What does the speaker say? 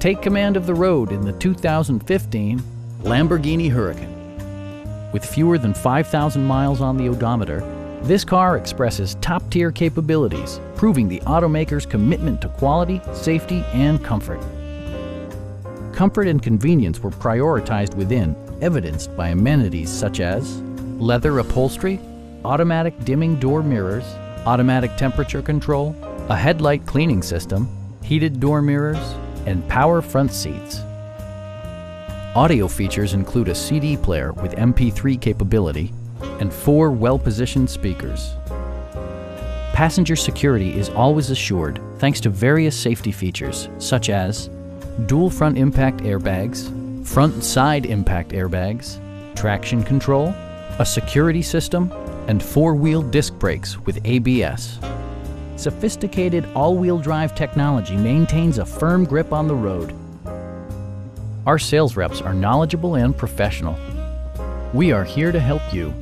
Take command of the road in the 2015 Lamborghini Huracan. With fewer than 5,000 miles on the odometer, this car expresses top-tier capabilities, proving the automaker's commitment to quality, safety, and comfort. Comfort and convenience were prioritized within, evidenced by amenities such as leather upholstery, automatic dimming door mirrors, automatic temperature control, a headlight cleaning system, heated door mirrors, and power front seats. Audio features include a CD player with MP3 capability and four well-positioned speakers. Passenger security is always assured thanks to various safety features such as dual front impact airbags, front side impact airbags, traction control, a security system, and four-wheel disc brakes with ABS. Sophisticated all-wheel drive technology maintains a firm grip on the road our sales reps are knowledgeable and professional. We are here to help you